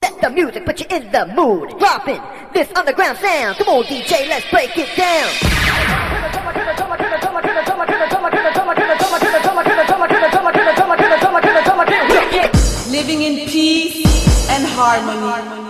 Let the music put you in the mood. Dropping this underground sound. Come on, DJ, let's break it down. Living in peace and harmony.